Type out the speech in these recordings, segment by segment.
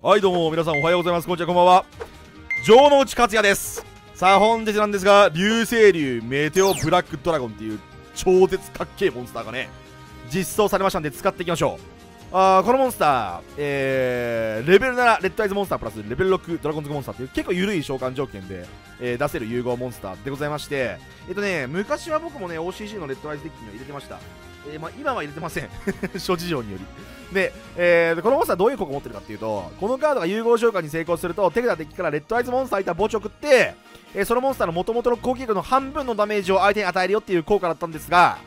はいどうも皆さんおはようございます。こんにちはこんばんは。城之内克也です。さあ本日なんですが流星竜メテオブラックドラゴンっていう超絶かっけえモンスターがね実装されましたんで使っていきましょう。あーこのモンスター、えー、レベル7レッドアイズモンスタープラスレベル6ドラゴンズモンスターっていう結構緩い召喚条件で、えー出せる融合モンスターでございまして。えっとね昔は僕もね OCG のレッドアイズデッキには入れてました。えーまあ、今は入れてません。諸事情により。で、えーこのモンスターどういう効果を持ってるかっていうとこのカードが融合召喚に成功すると手札デッキからレッドアイズモンスターいた墓地を送って、えーそのモンスターの元々の攻撃力の半分のダメージを相手に与えるよっていう効果だったんですが、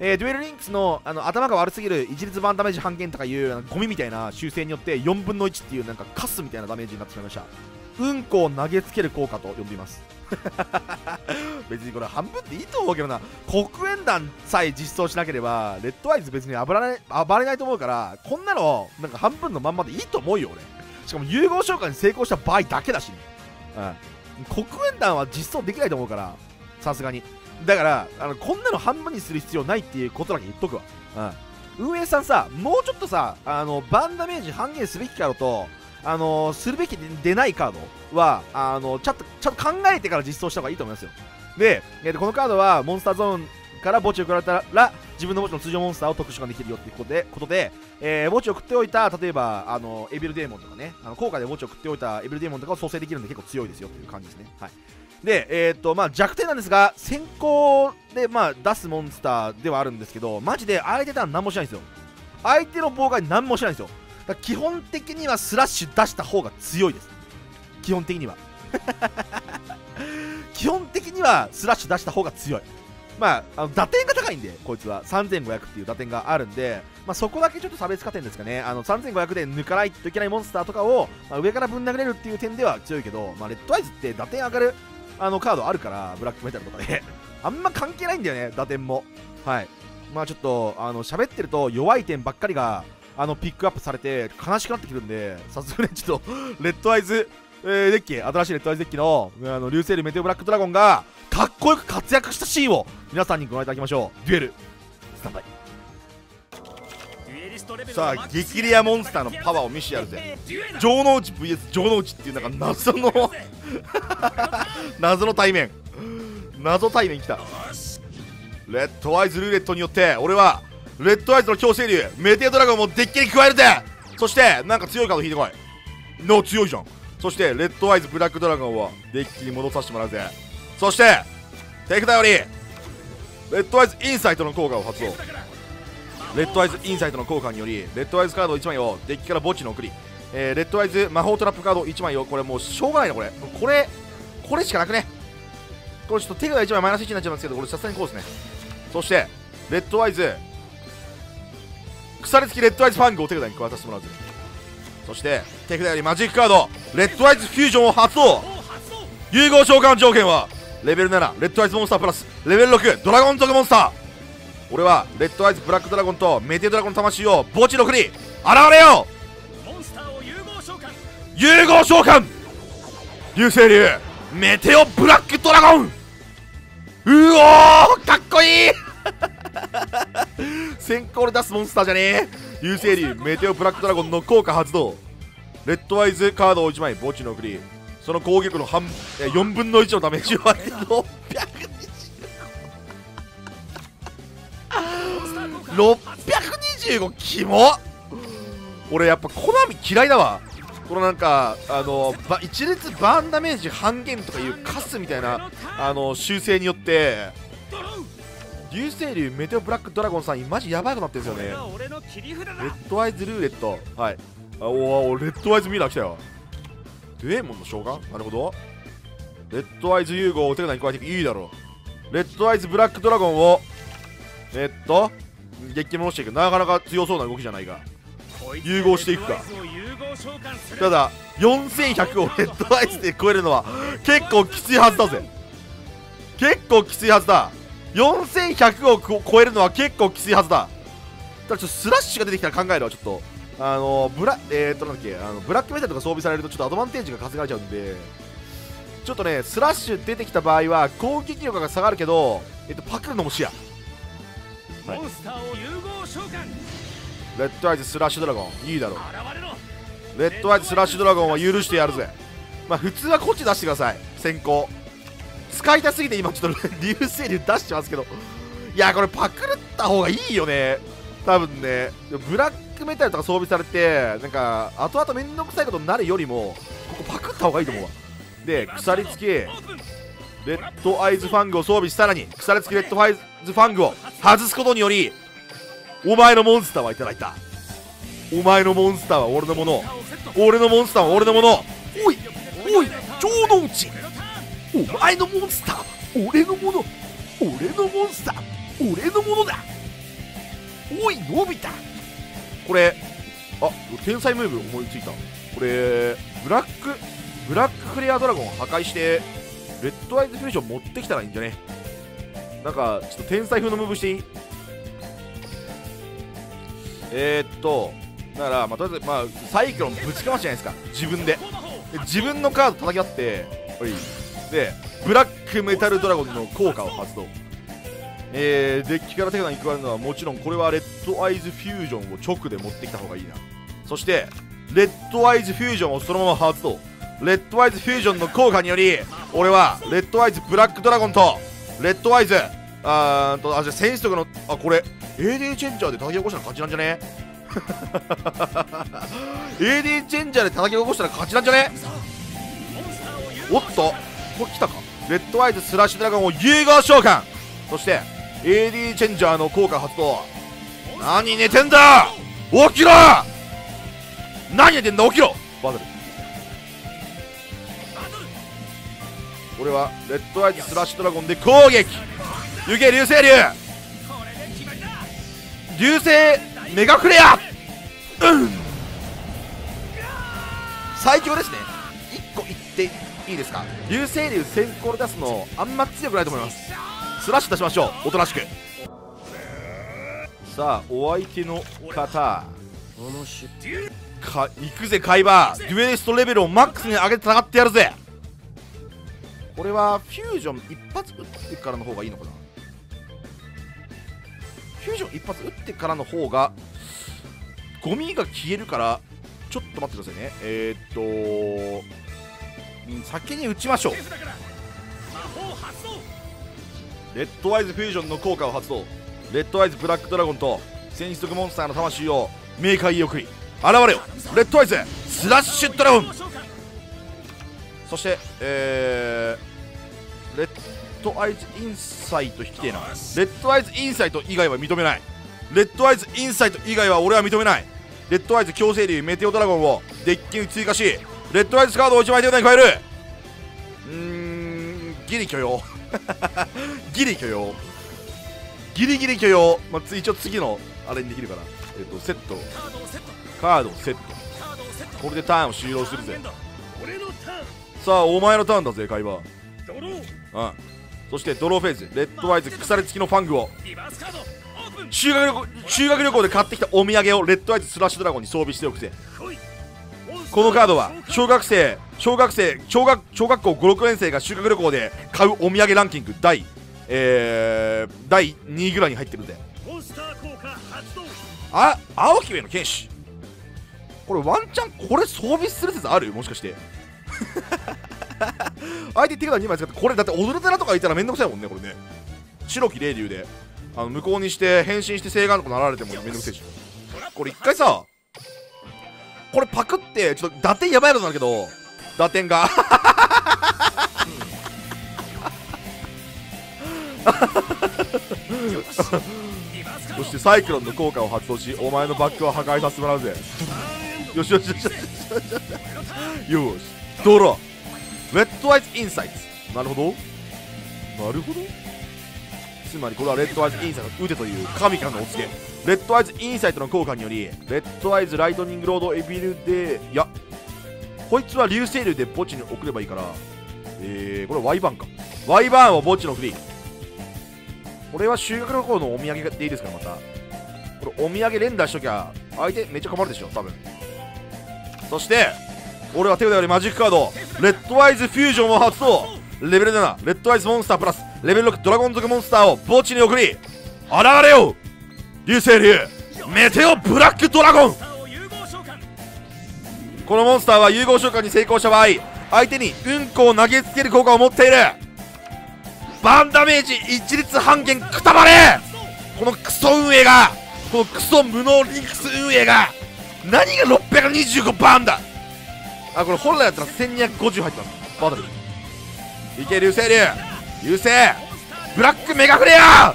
えーデュエルリンクスのあの頭が悪すぎる一律版ダメージ半減とかいうゴミみたいな修正によって4分の1っていうなんかカスみたいなダメージになってしまいました。うんこを投げつける効果と呼んでいます。別にこれ半分でいいと思うけどな。黒煙弾さえ実装しなければレッドアイズ別に暴れない暴れないと思うからこんなのなんか半分のまんまでいいと思うよ俺。しかも融合召喚に成功した場合だけだしね、うん、黒煙弾は実装できないと思うからさすがに。だからあのこんなの半分にする必要ないっていうことだけ言っとくわ、うん、運営さんさもうちょっとさあのバンダメージ半減すべきカードとあのするべきでないカードはあのちゃんとちゃんと考えてから実装した方がいいと思いますよ。で、えーこのカードはモンスターゾーンから墓地を送られたら自分の墓地の通常モンスターを特殊化できるよっていうことでことで、えー墓地を送っておいた例えばあのエビルデーモンとかねあの効果で墓地を送っておいたエビルデーモンとかを創生できるんで結構強いですよっていう感じですね。はい。で、えーっとまあ、弱点なんですが先行で、まあ、出すモンスターではあるんですけどマジで相手とは何もしないんですよ。相手の妨害何もしないんですよ。基本的にはスラッシュ出した方が強いです。基本的には。基本的にはスラッシュ出した方が強い。まあ、あの打点が高いんで、こいつは。3500っていう打点があるんで、まあ、そこだけちょっと差別化点ですかね、あの3500で抜かないといけないモンスターとかを、まあ、上からぶん殴れるっていう点では強いけど、まあ、レッドアイズって打点上がるあのカードあるから、ブラックメタルとかで、あんま関係ないんだよね、打点も。はい、まあちょっと、あの喋ってると弱い点ばっかりがあのピックアップされて悲しくなってくるんで、さすがにちょっと、レッドアイズ、えーデッキ、新しいレッドアイズデッキのあの流星流メテオブラックドラゴンがかっこよく活躍したシーンを皆さんにご覧いただきましょう。デュエル、スタンバイ。さあ、激レアモンスターのパワーを見せてやるぜ。城之内 VS 城之内っていうなんか謎の 謎の対面謎対面きたレッドアイズルーレットによって俺はレッドアイズの強勢流メテオドラゴンもデッキに加えるぜ。そしてなんか強いカード引いてこい。の強いじゃん。そしてレッドアイズブラックドラゴンをデッキに戻させてもらうぜ。そして手札よりレッドアイズインサイトの効果を発動。レッドアイズインサイトの効果によりレッドアイズカード1枚をデッキから墓地に送り、えーレッドアイズ魔法トラップカード1枚をこれもうしょうがないなこれ。これこれしかなくね。これちょっと手札1枚マイナス1になっちゃいますけどこれさすがにこうですね。そしてレッドアイズ腐れつきレッドアイズファングを手札に加えさせてもらうぜそして手札よりマジックカードレッドアイズフュージョンを発動。融合召喚条件はレベル7レッドアイズモンスタープラスレベル6ドラゴン族モンスター。俺はレッドアイズブラックドラゴンとメテオドラゴンの魂を墓地の国現れよモンスターを融合召喚。融合召喚。流星流。メテオブラックドラゴン。うおーかっこいい 先行で出すモンスターじゃねえ。流星流メテオブラックドラゴンの効果発動。レッドアイズカードを1枚墓地の送りその攻撃の半え4分の1のダメージを与え620 625キモ俺やっぱコナミ嫌いだわ。このなんかあの一律バーンダメージ半減とかいうカスみたいなあの修正によって。流星流メテオブラックドラゴンさんマジやばくなってるんですよね。レッドアイズルーレット。はい。あおおレッドアイズミラー来たよ。デュエモンの召喚なるほど。レッドアイズ融合を手札に加えていいだろう。レッドアイズブラックドラゴンをえっとデッキに戻していく。なかなか強そうな動きじゃないが。こいつ融合していくか。ただ4100をレッドアイズで超えるのは結構きついはずだぜ。結構きついはずだ4100をこ超えるのは結構きついはずだ。ただちょっとスラッシュが出てきたら考えるわちょっと。あのブラえー、っとなんだっけあのブラックメタルとか装備されるとちょっとアドバンテージが稼がれちゃうんで。ちょっとねスラッシュ出てきた場合は攻撃力が下がるけど、えっと、パクるのも視野。はい。モンスターを融合召喚。レッドアイズスラッシュドラゴン。いいだろう。レッドアイズスラッシュドラゴンは許してやるぜ。まあ普通はこっち出してください。先行使いたすぎて今ちょっと流星流出してますけど。いやこれパクった方がいいよね。多分ね。ブラックメタルとか装備されてなんか後々めんどくさいことになるよりもここパクった方がいいと思うわ。で鎖付きレッドアイズファングを装備しさらに鎖付きレッドアイズファングを外すことによりお前のモンスターはいただいた。お前のモンスターは俺のもの。俺のモンスターは俺のもの。おいおい超の内お前のモンスター俺のもの。俺のモンスター俺のものだ。おいのび太。これあ天才ムーブ思いついた。これブラックブラックフレアドラゴン破壊してレッドアイズフュージョン持ってきたらいいんじゃね？なんかちょっと天才風のムーブしていい？えー、っとだからまあとりあえずまあサイクロンぶちかましじゃないですか。自分で。で自分のカード叩き合っておい。でブラックメタルドラゴンの効果を発動。えー、デッキから手札に加わるのはもちろんこれはレッドアイズフュージョンを直で持ってきた方がいいな。そしてレッドアイズフュージョンをそのまま発動レッドアイズフュージョンの効果により俺はレッドアイズブラックドラゴンとレッドアイズあーとあじゃあ戦士とかのあこれ AD チェンジャーで叩き起こしたら勝ちなんじゃね？AD チェンジャーで叩き起こしたら勝ちなんじゃね？おっと。これ来たか？レッドアイズスラッシュドラゴンを融合召喚。そして AD チェンジャーの効果発動。何寝てんだ？起きろ！何寝てんだ？起きろ！バトル。俺はレッドアイズスラッシュドラゴンで攻撃。行け流星流。流星メガフレア。うん。最強ですね。1個言っていいですか？流星流先行で出すのあんま強くないと思います。スラッシュ出しましょうおとなしく。さあお相手の方。か行くぜ海馬。デュエリストレベルをマックスに上げて戦ってやるぜ。これはフュージョン一発打ってからの方がいいのかな？フュージョン一発打ってからの方がゴミが消えるからちょっと待ってくださいね。えー、っと先に打ちましょう。レッドアイズフュージョンの効果を発動。レッドアイズブラックドラゴンと戦士族モンスターの魂を冥界へ送り現れよレッドアイズスラッシュドラゴン。そしてえー、レッドアイズインサイト引きてえなレッドアイズインサイト以外は認めない。レッドアイズインサイト以外は俺は認めない。レッドアイズ強制流メテオドラゴンをデッキに追加しレッドアイズカードを1枚手札に加える。うーんギリ許容。ギリ許容。ギリギリ許容、まあ、つ一応次のあれにできるから、えっと、セット。カードをセット。これでターンを終了するぜ。さあお前のターンだぜ海馬。うん。そしてドローフェーズ。レッドアイズ腐れ付きのファングを。修学旅行修学旅行で買ってきたお土産をレッドアイズスラッシュドラゴンに装備しておくぜ。このカードは小学生小学生小学小学校56年生が修学旅行で買うお土産ランキング第えー、第2位ぐらいに入ってるんで。あ青姫の剣士。これワンチャンこれ装備する説ある？もしかして。相手手札2枚使ってこれだって踊る寺とかいたらめんどくさいもんねこれね。白き霊竜で。あの向こうにして変身して聖眼とかなられてもめんどくせえし。これ一回さこれパクってちょっと打点やばいことになるけど打点が。そしてサイクロンの効果を発動しお前のバックを破壊させてもらうぜ。よしよしよしよしよしよし。ドロー。レッドアイズインサイツなるほど。なるほど。つまりこれはレッドアイズインサイト打てという神からのお告げ。レッドアイズインサイトの効果によりレッドアイズライトニングロードエビルでいやこいつは流星流で墓地に送ればいいからえー、これワイバーンか。ワイバーンを墓地のフリーこれは修学旅行のお土産でいいですからまた。これお土産連打しときゃ相手めっちゃ困るでしょ多分。そして俺は手札よりマジックカード。レッドアイズフュージョンを発動。レベル7レッドアイズモンスタープラスレベル6ドラゴン族モンスターを墓地に送り現れよ流星流。メテオブラックドラゴン。このモンスターは融合召喚に成功した場合相手にうんこを投げつける効果を持っている。バンダメージ一律半減くたばれ。このクソ運営がこのクソ無能リンクス運営が何が625バーンだ。あこれ本来だったら1250入ってますバトル。いけ流星流。流星。ブラックメガフレア。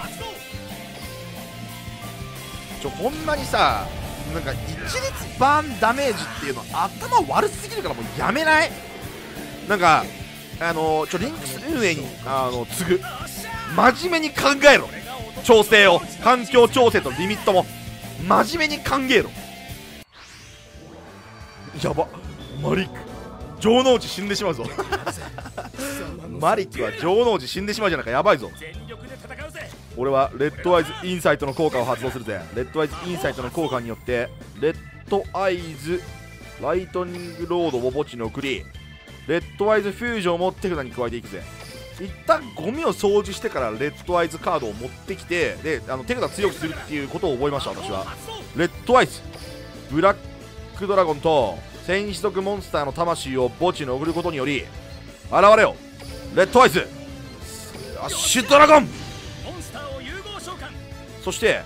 ちょほんまにさなんか一律バーンダメージっていうの頭悪すぎるからもうやめない？なんかあのちょリンクス運営にあの次ぐ。真面目に考えろ。調整を。環境調整とリミットも。真面目に考えろ。やば。マリック。城之内死んでしまうぞ。マリックは城之内死んでしまうじゃないかやばいぞ。俺はレッドアイズインサイトの効果を発動するぜ。レッドアイズインサイトの効果によってレッドアイズライトニングロードを墓地に送りレッドアイズフュージョンを持って札に加えていくぜ。一旦ゴミを掃除してからレッドアイズカードを持ってきてであの手札強くするっていうことを覚えました私は。レッドアイズ。ブラックドラゴンと戦士族モンスターの魂を墓地に送ることにより現れよ。レッドアイズアッシュドラゴン。そして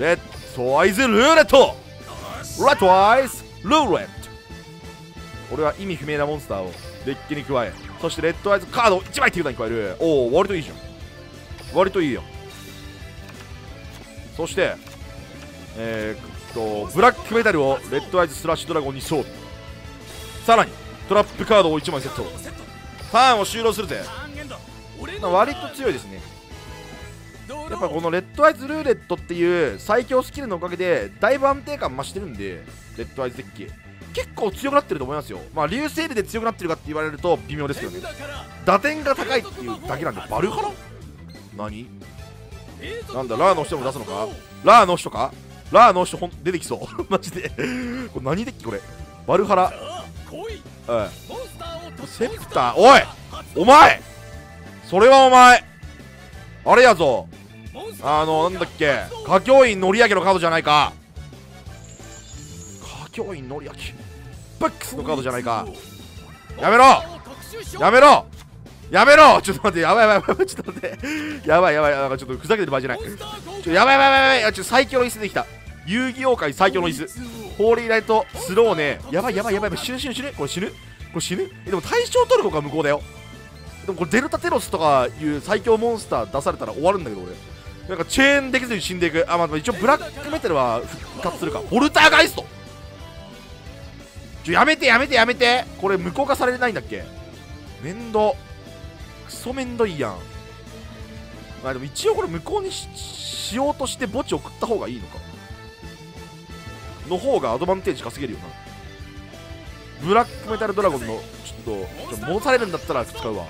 レッドアイズルーレット。レッドアイズルーレット。俺は意味不明なモンスターをデッキに加えそしてレッドアイズカードを1枚手札に加える。おお割といいじゃん。割といいよ。そしてえー、っとブラックメタルをレッドアイズスラッシュドラゴンに装備さらにトラップカードを1枚セットターンを終了するぜ。割と強いですね。やっぱこのレッドアイズルーレットっていう最強スキルのおかげでだいぶ安定感増してるんでレッドアイズデッキ。結構強くなってると思いますよ。まあ流星で強くなってるかって言われると微妙ですけどね。打点が高いっていうだけなんでバルハラ何？なんだラーの人も出すのか？ラーの人か？ラーの人ほん出てきそう。マジで。これ何デッキこれ？バルハラ。うんセプター。おいお前それはお前あれやぞ。あのなんだっけ歌教員乗り上げのカードじゃないか。歌教員乗り上げバックスのカードじゃないか。やめろやめろやめろ。ちょっと待ってやばいやばいやばいちょっと待って。やばいやばいやばいちょっとふざけてる場合じゃない。ちょやばいやばいやばいやばいちょっと最強の椅子できた。遊戯王界最強の椅子。ホーリーライトスローね。やばいやばいやばいやばい。死ぬ死ぬ死ぬ。これ死ぬ？これ死ぬ？えでも対象取る方が無効だよ。でもこれデルタテロスとかいう最強モンスター出されたら終わるんだけど俺。なんかチェーンできずに死んでいく。あまあ一応ブラックメタルは復活するか。ボルターガイスト。ちょやめてやめてやめて。これ無効化されてないんだっけ？面倒クソめんどいやん。まあでも一応これ無効にしようとして墓地送った方がいいのか。の方がアドバンテージ稼げるよな。ブラックメタルドラゴンのちょっとょ戻されるんだったら使うわ。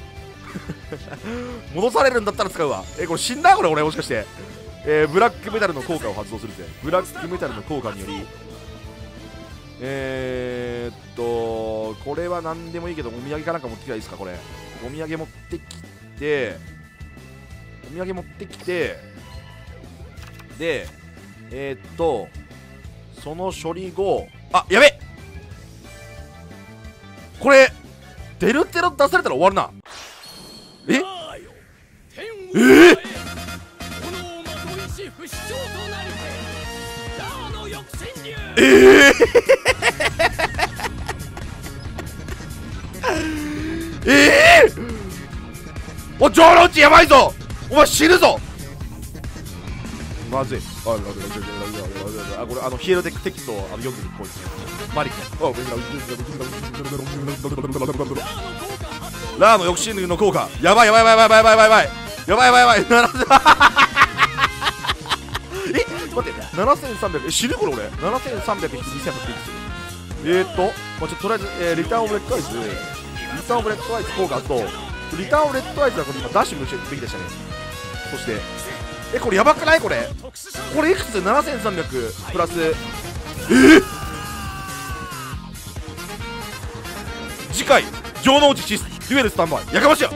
戻されるんだったら使うわ。えこれ死んだ？これ俺もしかして。えー、ブラックメタルの効果を発動するぜ。ブラックメタルの効果により。えー、っとこれは何でもいいけどお土産かなんか持ってきたらいいですかこれ。お土産持ってきてお土産持ってきてでえー、っとその処理後あやべ。これデルテロ出されたら終わるな。え？え？ーの抑進流え？え？ええおジョーロッチやばいぞ。お前死ぬぞ。まずい。あああああこれあのヒエロテックテキストをあの読んでるっぽいですねマリックあラーの抑止力の効果やばいやばいやばいやばいやばいやばいやばいやばいやばいやばいえ待って7300え死ぬこれ俺7300引き2800えーっと、まあ、ちょっととりあえず、えーリターンオブレッドアイズリターンオブレッドアイズ効果とリターンオブレッドアイズはこれ今ダッシュ無視べきでしたねそしてえこれやばくない？これ。これいくつ？7300プラス。え？ー、次回城之内シスデュエルスタンバイ。やかましや